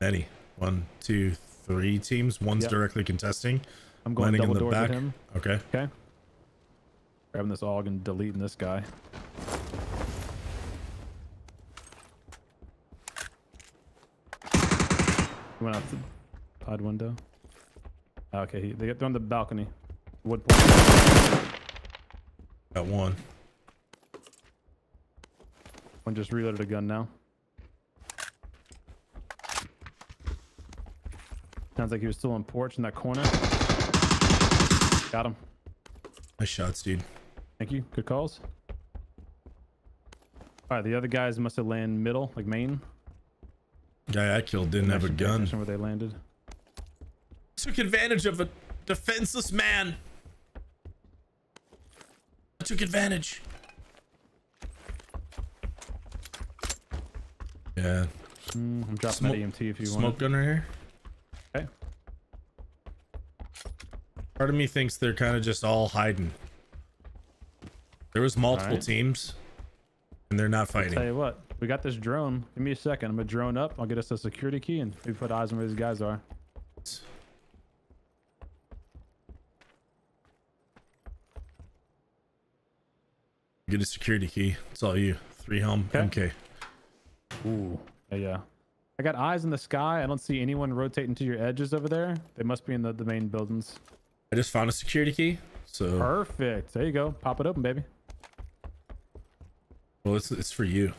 Eddie. One, two, three teams. One's Yep. directly contesting. I'm going Landing in double the doors back. with him. Okay. Okay. Grabbing this AUG and deleting this guy. He went out the pod window. Ah, Okay, he, they, they're on the balcony. Wood point. Got one. One just reloaded a gun now. Sounds like he was still on porch in that corner. Got him. Nice shots, dude. Thank you. Good calls. All right, the other guys must have landed middle, like main. Guy I killed didn't have a gun. Where they landed. Took advantage of a defenseless man. I took advantage. Yeah. Mm, I'm dropping Smoke- that EMT if you want. Smoke gun right here. Part of me thinks they're kind of just all hiding. There was multiple Alright. teams, and they're not fighting. I'll Tell you what, we got this drone. Give me a second. I'm gonna drone up. I'll get us a security key and maybe put eyes on where these guys are. Get a security key. It's all you. Three helm. Okay. MK. Ooh. Yeah, yeah. I got eyes in the sky. I don't see anyone rotating to your edges over there. They must be in the, the main buildings. I just found a security key. So Perfect. There you go. Pop it open, baby. well, it's it's for you.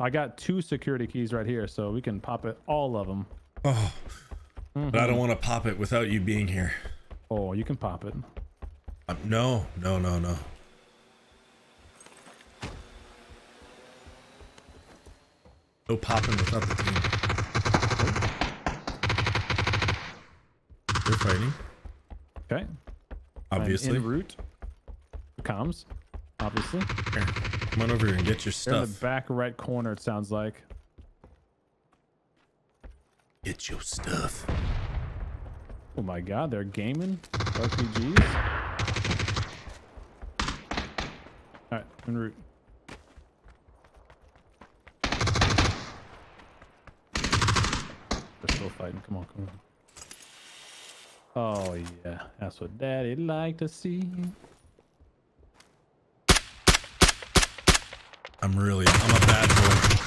I got two security keys right here, so we can pop it all of them. Oh, but I don't want to pop it without you being here. Oh, you can pop it. Um, no, no, no, no. No popping without the team. They're fighting, Okay. I'm obviously. En route. Comms. Obviously. Here, come on over here and get your They're in the back right corner, it sounds like. Get your stuff. Oh my god, they're gaming RPGs. Alright, en route. They're still fighting. Come on, come on. Oh yeah, that's what daddy like to see. I'm really, I'm a bad boy.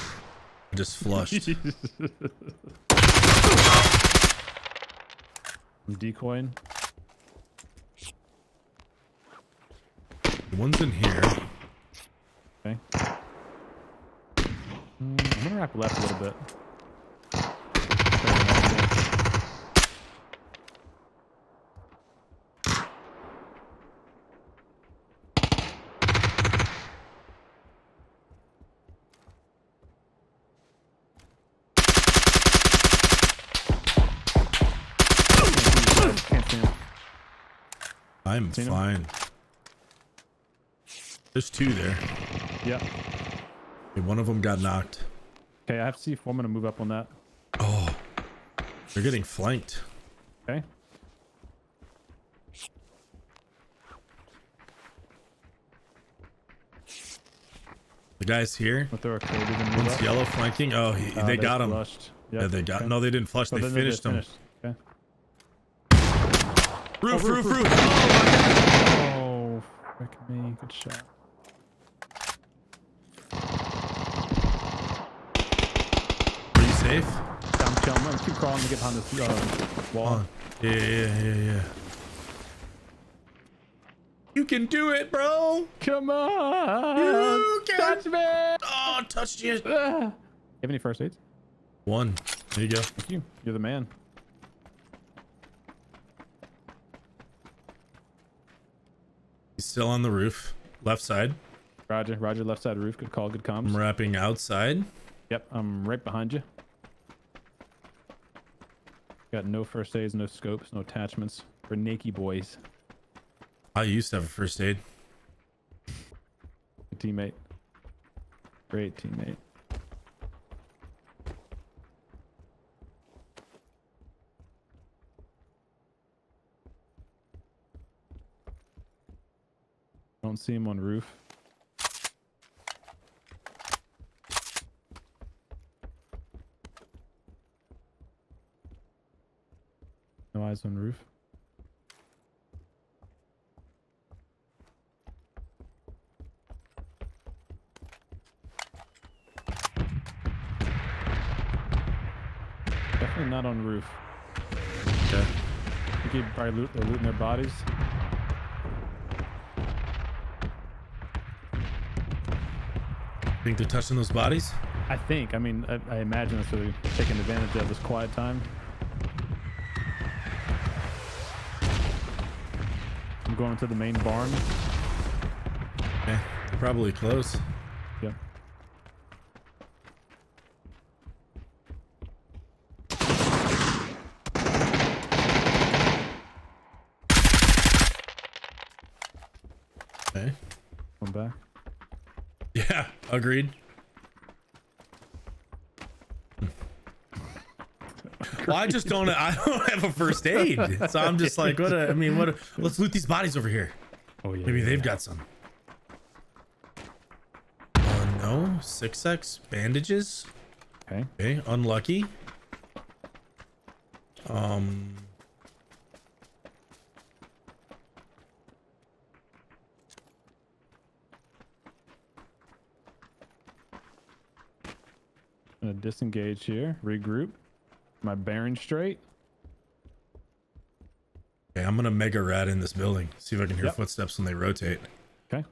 I just flushed. I'm decoying. The one's in here. Okay. Mm, I'm gonna wrap left a little bit. Can't see him. I'm Seen him? fine. There's two there. Yeah. One of them got knocked. Okay, I have C4. I'm gonna move up on that. Oh, they're getting flanked. Okay. The guy's here. I'll throw a code. We can move One's up. yellow flanking. Oh, he, Uh, they got him. Flushed. Yeah, they got. okay. No, they didn't flush. They finished them. finished. Okay. Roof, Oh, roof, roof, roof. Oh, frick me. Good shot. Are you safe? Yeah, I'm chilling. I'm keep crawling to get behind this uh, wall. On. Yeah, yeah, yeah, yeah. You can do it, bro. Come on! You can- Touch me! Oh, touched you. Ah. You have any first aids? One. There you go. Thank you. You're the man. Still on the roof, left side. Roger. Roger. Left side roof. Good call. Good comms. I'm wrapping outside. Yep. I'm right behind you. Got no first aids, no scopes, no attachments. We're naked boys. I used to have a first aid. Good teammate. Great teammate. Don't see him on roof. No eyes on roof. Definitely not on roof. Okay. I think he'd probably loot, they're looting their bodies. Think they're touching those bodies? I think. I mean, I, I imagine that's what they're taking advantage of this quiet time. I'm going to the main barn. Okay. They're probably close. Yep. Okay. One back. Yeah, agreed. Well, I just don't. I don't have a first aid, so I'm just like, what? A, I mean, what? A, let's loot these bodies over here. Oh yeah. Maybe yeah, they've yeah. got some. Uh, no, six X bandages. Okay. Okay, unlucky. Um. Gonna disengage here. Regroup. My bearing straight. Okay, I'm gonna mega rat in this building. See if I can hear Yep. footsteps when they rotate. Okay.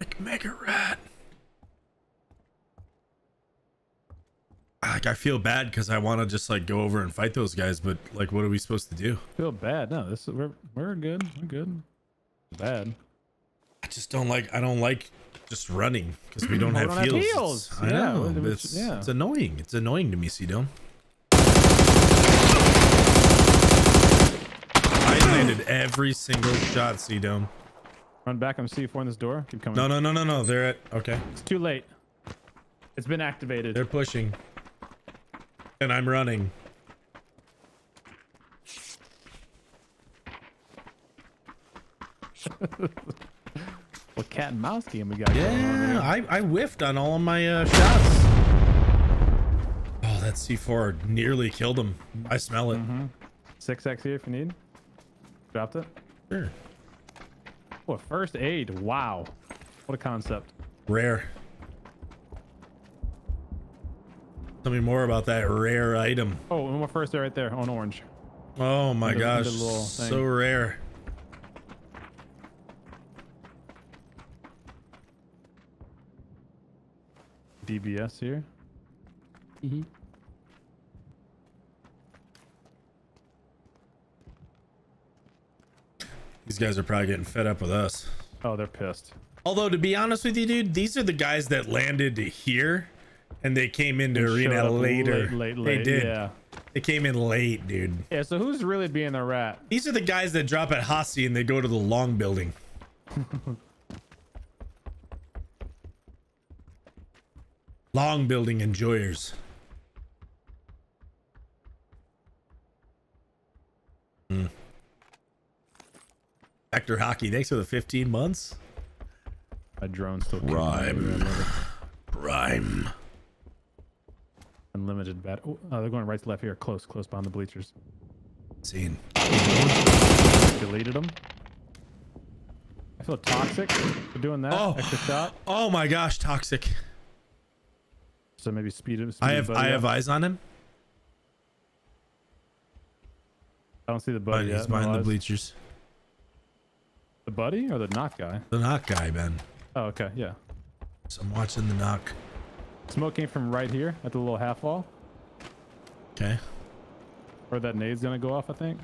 Make mega rat. Like I feel bad because I want to just like go over and fight those guys, but like, what are we supposed to do? Feel bad. No, this is we're we're good. We're good. Bad. I just don't like. I don't like just running because we don't have don't have heals. heals. I Yeah, know. which- It's, yeah. it's annoying. It's annoying to me, CDome. I landed every single shot, CDome. Run back. I'm C4 in this door. Keep coming. No, no, no, no, no. They're at. Okay. It's too late. It's been activated. They're pushing. And I'm running. what cat and mouse game we got? Yeah? I, I whiffed on all of my uh, shots. Oh, that C4 nearly killed him. I smell it. Six X here if you need. Dropped it. Sure. Oh, first aid. Wow. What a concept. Rare. Tell me more about that rare item. Oh, one more first aid right there on orange. Oh my Under- under gosh, so rare. DBS here. Mm -hmm. These guys are probably getting fed up with us. Oh, they're pissed. Although to be honest with you, dude, these are the guys that landed here, and they came into They arena later. Late, late, they did. Yeah. They came in late, dude. Yeah. So who's really being the rat? These are the guys that drop at Hossie and they go to the long building. long building enjoyers. Hmm. Vector Hockey, thanks for the 15 months. A drone still. kicking Rhyme. my rear. Prime. Unlimited bat. Oh, oh, they're going right to left here. Close, close behind the bleachers. Seen. Deleted them. I feel toxic for doing that. Oh. Extra shot. Oh my gosh, toxic. So maybe speed him. I have I have eyes on him. I don't see the But buddy he's yet. behind no the eyes. bleachers. The buddy or the knock guy? The knock guy, Ben. Oh, okay, yeah. So I'm watching the knock. Smoke came from right here at the little half wall. Okay. Where that nade's gonna go off, I think.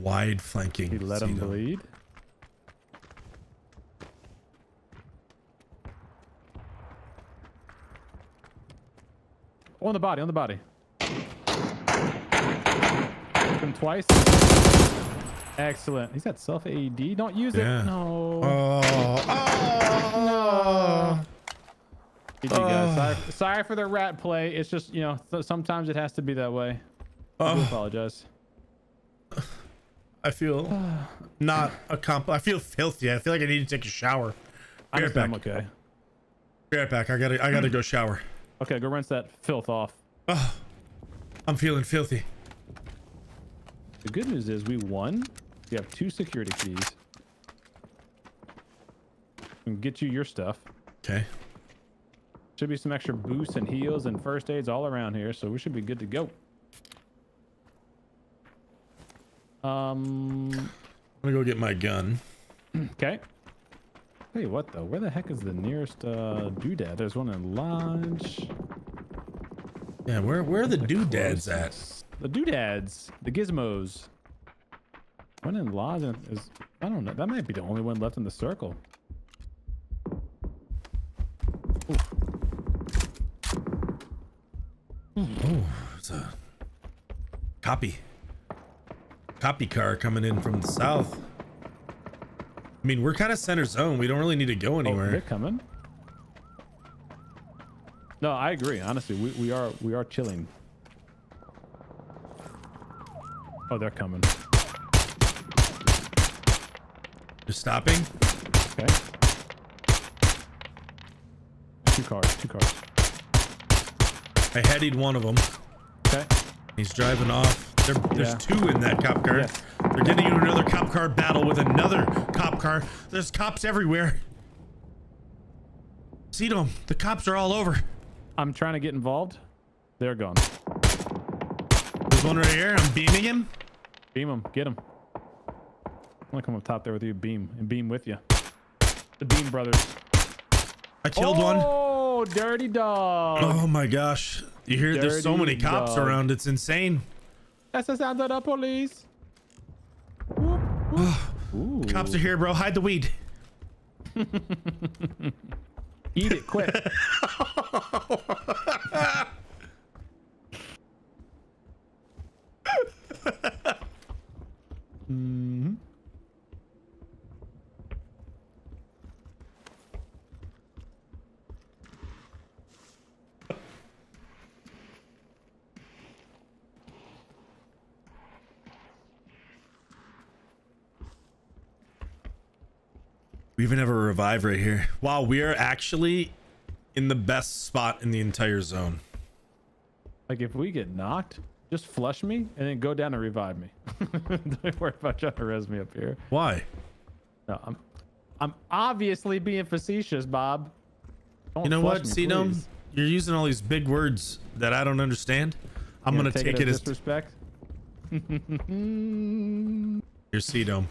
Wide flanking. He let him bleed. Oh, on the body, on the body. Him twice. Excellent. He's got self AED. Don't use Yeah. it. No. Oh, oh, GG, guys. Sorry, ah. sorry for the rat play. It's just, you know, sometimes it has to be that way. I do Oh, apologize. I feel not a comp. I feel filthy. I feel like I need to take a shower. Be right back. I'm okay. Be right back. I gotta. I gotta go shower. Okay, go rinse that filth off. Oh, I'm feeling filthy. The good news is we won. We have two security keys. We can get you your stuff. Okay. Should be some extra boosts and heals and first aids all around here, so we should be good to go. Um. I'm gonna go get my gun. Okay. Tell you what though, where the heck is the nearest uh, doodad? There's one in Lodge. Yeah. Where Where are the doodads at? The doodads, the gizmos. One in Lodge is I don't know. That might be the only one left in the circle. Oh, it's a copy. Copy car coming in from the south. I mean, we're kind of center zone. We don't really need to go oh, anywhere. Oh, they're coming. No, I agree. Honestly, we, we are we are chilling. Oh, they're coming. They're stopping. Okay. Two cars. Two cars. I headied one of them. Okay. He's driving off. There, there's Yeah. two in that cop car. Yes. They're getting into another cop car battle with another cop car. There's cops everywhere. See them. The cops are all over. I'm trying to get involved. They're gone. There's one right here. I'm beaming him. Beam him. Get him. I'm gonna come up top there with you. Beam and beam with you. The Beam Brothers. I killed one. Oh, dirty dog. Oh my gosh. You hear there's so many cops dog. around. It's insane. That's the sound of the police. Whoop, whoop. Cops are here, bro. Hide the weed. Eat it quick. Mhm. We even have a revive right here. Wow, we are actually in the best spot in the entire zone. Like if we get knocked, just flush me and then go down and revive me. Don't worry about trying to res me up here. Why? No, I'm I'm obviously being facetious, Bob. Don't You know what, me, CDome? You're using all these big words that I don't understand. I'm You gonna take, it, as as disrespect. your CDome.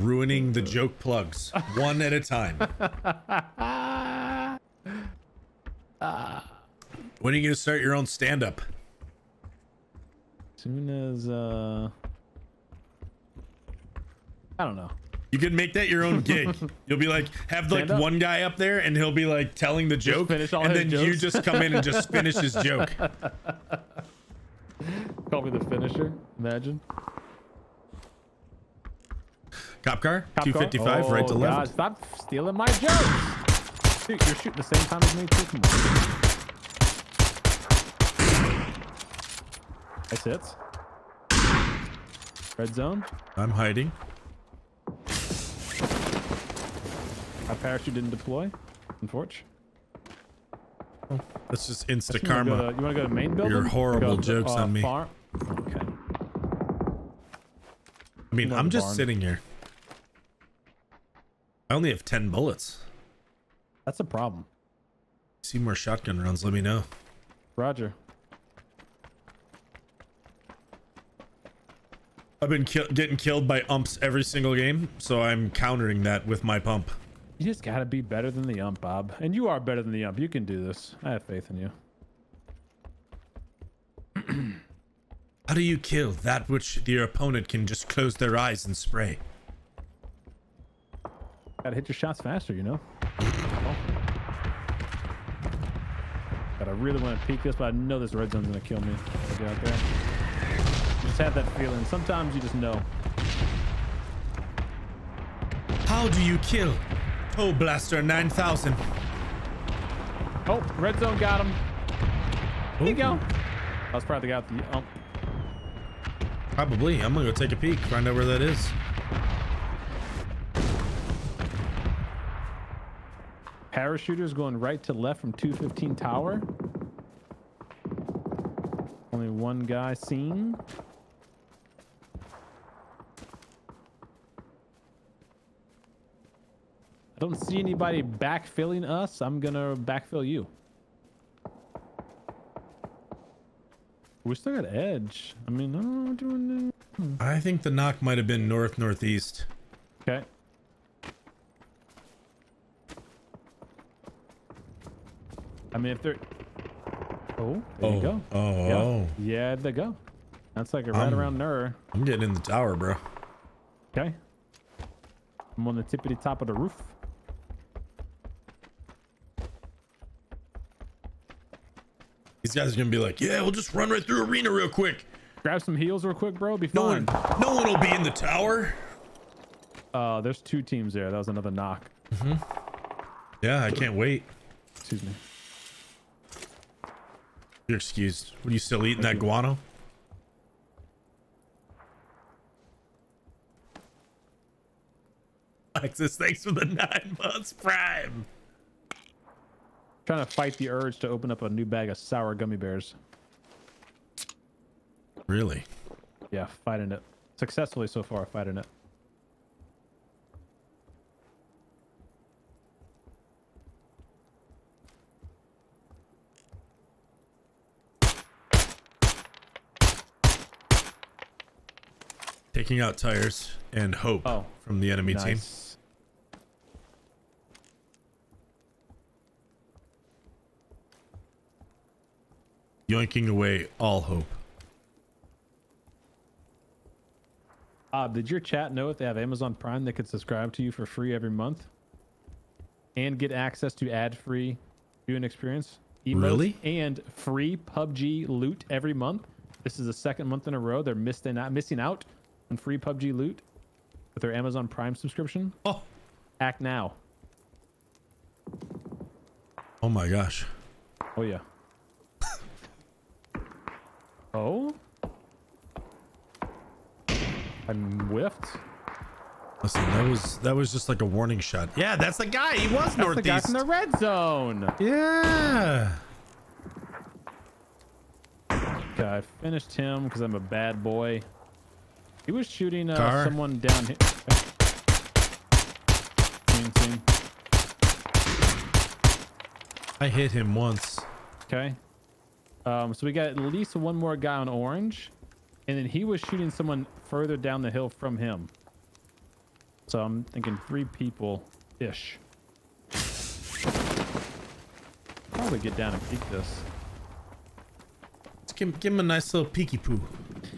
Ruining the joke plugs one at a time. When are you gonna start your own stand-up? Soon as uh I don't know. You can make that your own gig. You'll be like, have like Stand up? one guy up there, and he'll be like telling the joke, and then you just come in and just finish his joke. Call me the finisher. Imagine. Cop car, Cop car? 255, right to Oh, God, left. stop stealing my jokes. Dude, you're shooting the same time as me too. Come on. Nice hits. Red zone. I'm hiding. My parachute didn't deploy. Unfortunate. That's just insta karma. to- You want to go to main building? Your horrible to, jokes uh, on me. Farm? Okay. I mean, I'm just barn. sitting here. I only have 10 bullets. That's a problem. See more shotgun rounds, let me know. Roger. I've been ki- getting killed by umps every single game, so I'm countering that with my pump. You just gotta be better than the ump, Bob. And you are better than the ump. You can do this. I have faith in you. How do you kill that which your opponent can just close their eyes and spray? Gotta hit your shots faster, you know? Oh. Gotta really want to peek this, but I know this red zone's gonna kill me. I'll get out there. Just have that feeling. Sometimes you just know. How do you kill Toe Blaster 9000? Oh, Oh, red zone got him. There you go. I was probably with the. Oh, Probably. I'm gonna go take a peek, find out where that is. parachuters going right to left from 215 tower. Only one guy seen. Don't see anybody backfilling us. I'm gonna backfill you. We still got edge. I mean, no, doing I think the knock might have been north northeast. okay. I mean, if they're oh, there oh, you go. oh, Yeah. oh. Yeah, they go. That's like a right Um, around there. I'm getting in the tower, bro. Okay. I'm on the tippity top of the roof. These guys are gonna be like, yeah, we'll just run right through arena real quick. Grab some heals real quick, bro. Be No fine. one, no one will be in the tower. Uh, there's two teams there. That was another knock. Yeah, I can't wait. Excuse me. You're excused. What are you still eating that guano? Alexis, thanks for the nine months prime. Trying to fight the urge to open up a new bag of sour gummy bears. Really? Yeah, fighting it. Successfully so far, fighting it. Taking out tires and hope Oh, from the enemy team. Yoinking away all hope. Uh, did your chat know if they have Amazon Prime they could subscribe to you for free every month and get access to ad-free viewing experience? emotes, Really? And free PUBG loot every month. This is the second month in a row they're missing out, missing out on free PUBG loot with their Amazon Prime subscription. Oh, Act now. oh my gosh. Oh yeah. Oh. I whiffed. Listen, that was that was just like a warning shot. Yeah, that's the guy. He was That's the guy northeast. from the red zone. yeah. Okay, I finished him because I'm a bad boy. He was shooting uh, someone down here. I hit him once. Okay. Um, so we got at least one more guy on orange, and then he was shooting someone further down the hill from him. So I'm thinking three people ish. Probably get down and peek this. Let's give, give him a nice little peeky poo.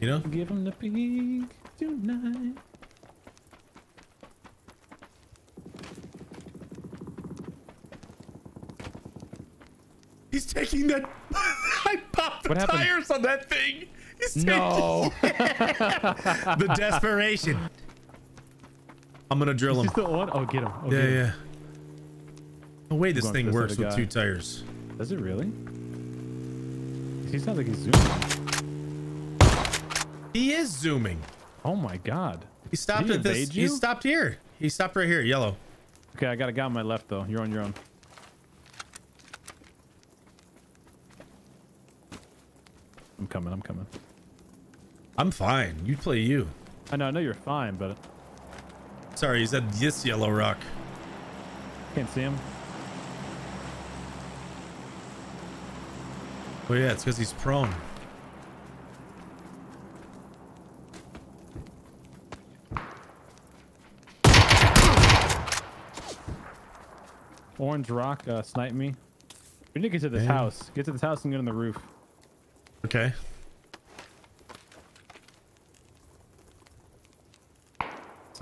You know? Give him the peek tonight. He's taking that. The What happened? tires on that thing. He's No. the desperation. I'm gonna drill him. still on. Oh, get him. Oh, Yeah, get him. yeah. No way this thing this works with guy. two tires. Does it really? He sounds like he's zooming. He is zooming. Oh my god. He stopped he at this. evade He stopped here. He stopped right here, yellow. Okay, I got a guy on my left though. You're on your own. I'm coming. I'm fine. You play you. I know. I know you're fine, but Sorry, he's at this yellow rock. can't see him. Oh yeah, it's because he's prone. Orange rock uh, snipe me. We need to get to this Man. house. Get to this house and get on the roof. Okay.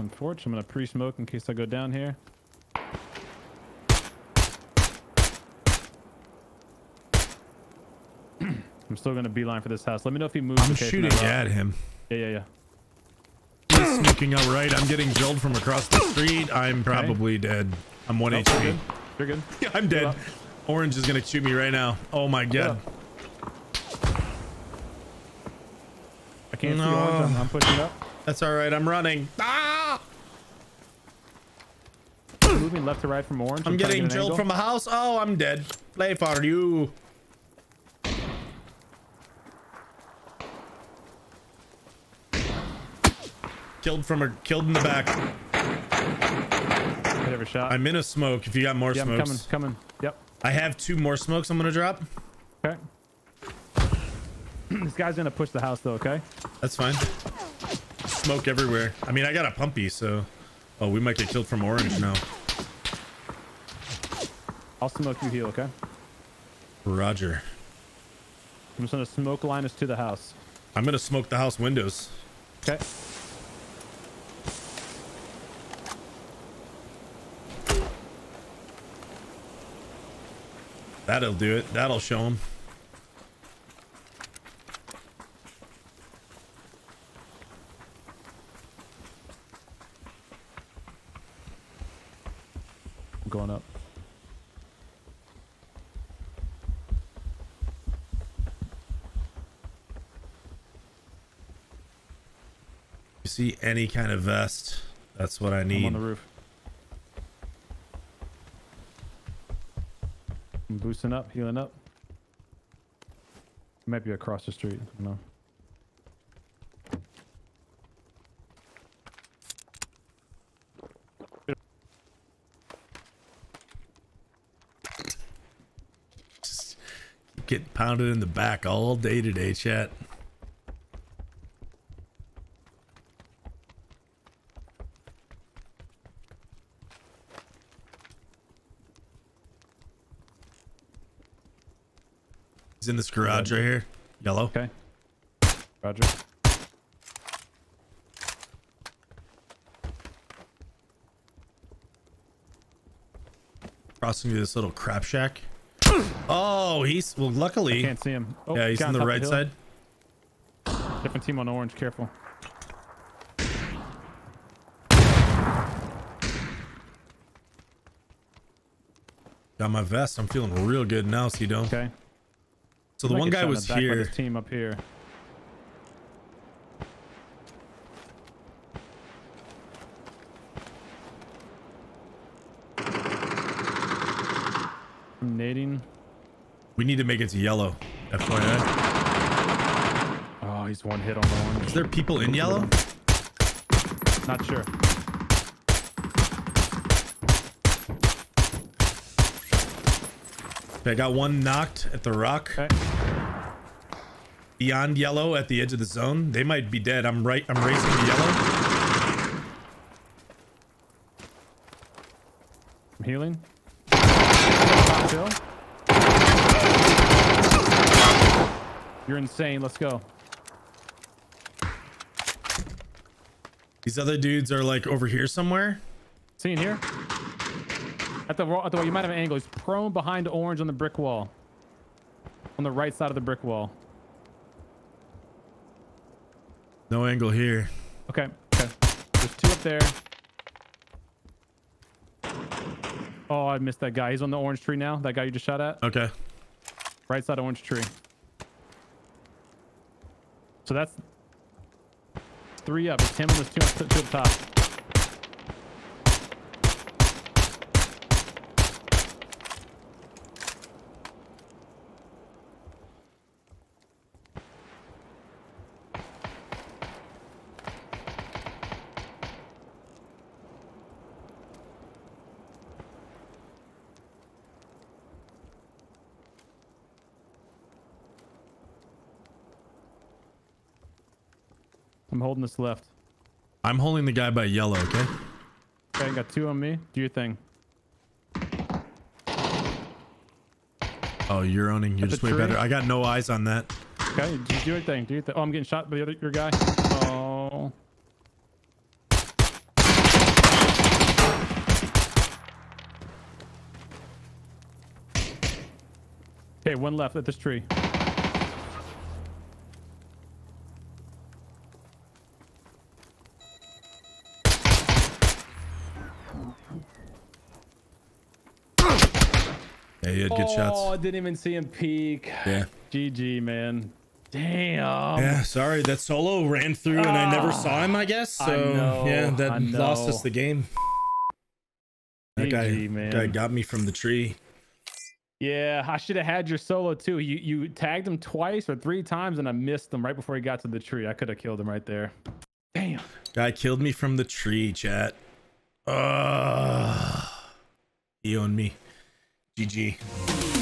It's unfortunate. I'm gonna pre-smoke in case I go down here. I'm still gonna beeline for this house. Let me know if he moves. I'm shooting when I rock. at him. Yeah, yeah, yeah. He's sneaking out right. I'm getting drilled from across the street. I'm probably dead. I'm one you're HP. good. You're good. Yeah, I'm dead. Orange is gonna shoot me right now. Oh my god. I can't see No. orange. I'm, I'm pushing up. That's all right. I'm running. Ah! Moving left to right from orange. I'm getting get drilled from a house. Oh, I'm dead. Play for you. Killed from a killed in the back. Hit every shot. I'm in a smoke. If you got more yeah, I'm coming. Coming. Yep. I have two more smokes. I'm gonna drop. Okay. this guy's gonna push the house though. Okay. That's fine. Smoke everywhere. I mean, I got a pumpy, so. Oh, we might get killed from orange now. I'll smoke you heal. Okay. Roger. I'm just gonna smoke line us to the house. I'm gonna smoke the house windows. Okay. That'll do it. That'll show him. I'm going up. You see any kind of vest? That's what I I'm need. on the roof. I'm boosting up, healing up. Might be across the street. I don't know. Just get pounded in the back all day today, chat. In this garage right here. Yellow. Okay. Roger. Crossing to this little crap shack. Oh, he's well. Luckily, Can't see him. Oh, yeah, he's on the right hill. side. Different team on orange. Careful. Got my vest. I'm feeling real good now, CDome. Okay. So the one guy was the back by here. This team up here. I'm nading. We need to make it to yellow. FYI. Oh, he's one hit on the orange. Is there people in yellow? Not sure. Okay, I got one knocked at the rock. Okay. Beyond yellow at the edge of the zone. They might be dead. I'm right. I'm racing to yellow. I'm healing. You're insane. Let's go. These other dudes are like over here somewhere. Seeing here. At the at the wall, you might have an angle. He's prone behind orange on the brick wall. On the right side of the brick wall. No angle here. Okay. Okay. There's two up there. Oh, I missed that guy. He's on the orange tree now. That guy you just shot at. Okay. Right side of orange tree. So that's three up. It's him and there's two, up- two up top. I'm holding this left. I'm holding the guy by yellow. Okay. Okay, got two on me. Do your thing. Oh, you're owning. You're At just way tree? better. I got no eyes on that. Okay, do, do your thing. Do your thing. Oh, I'm getting shot by the other your guy. Oh. Okay, one left at this tree. Yeah, you good Oh, shots. Oh, I didn't even see him peek. Yeah. GG, man. Damn. Yeah, sorry. That solo ran through and I never saw him, I guess. Ah, I So, know, yeah, that I lost us the game. That guy, GG, man. guy got me from the tree. Yeah, I should have had your solo too. You you tagged him twice or three times, and I missed him right before he got to the tree. I could have killed him right there. Damn. Guy killed me from the tree, chat. Ugh. He owned me. GG.